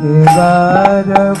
देवार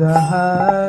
जहाँ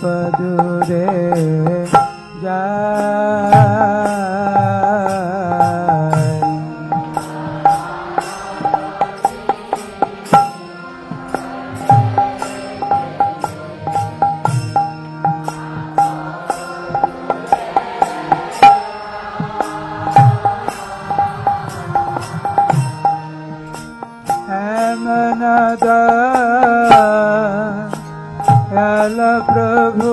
पाप दूरे जाय हेमनद हेल प्रभु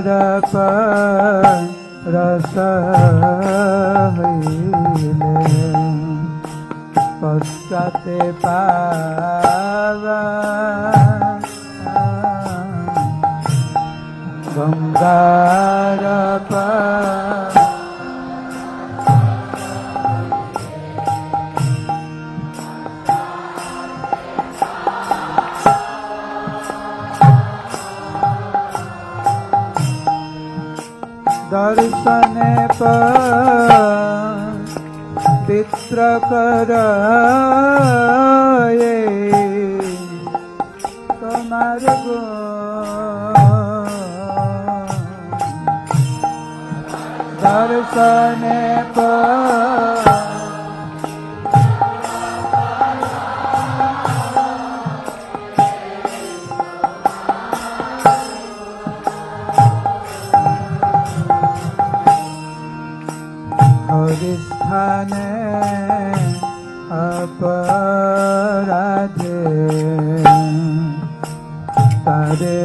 रप रसे पश्च गङ्गारप दर्शनेप पितृकरमर गो दर्शनेप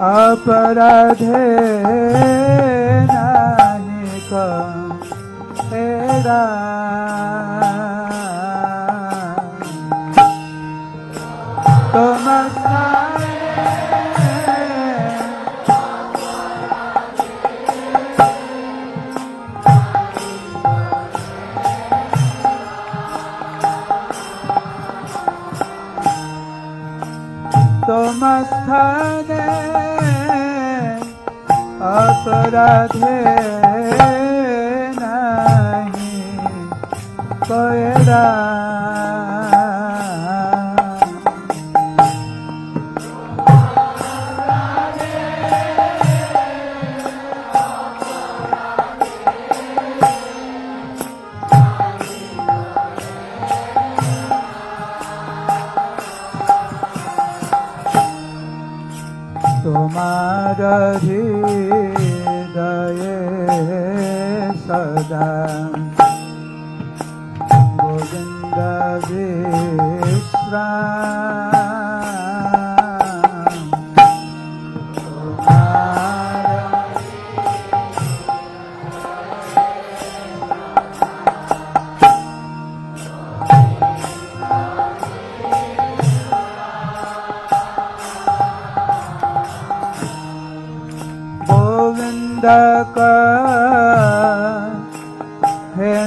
अपराधे नानिक हेरा तमस्थने स्थान अपराधे नहीं कोयरा मादी सदा। गोविन्द विश्रा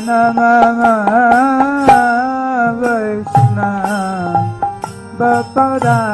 नमः बपरा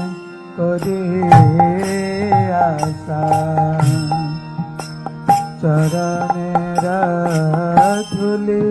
করি আশা চরণের ধুলি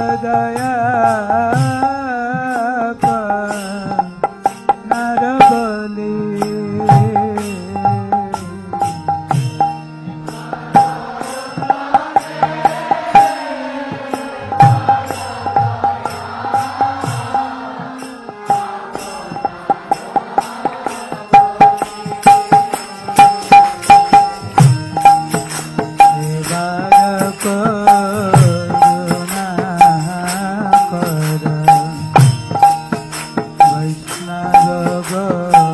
दया। भवा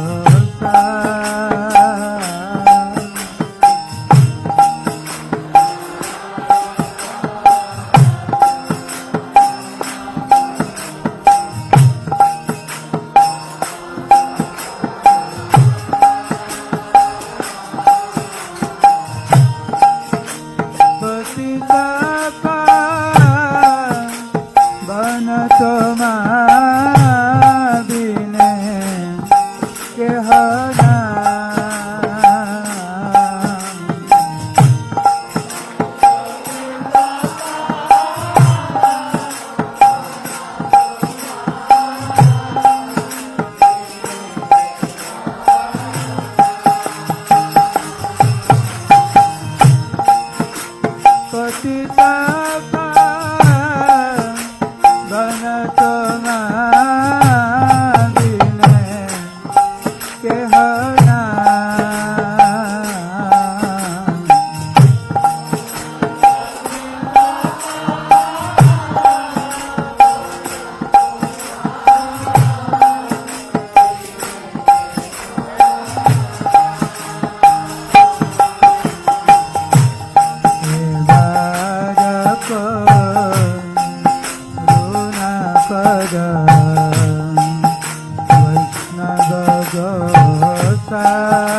सा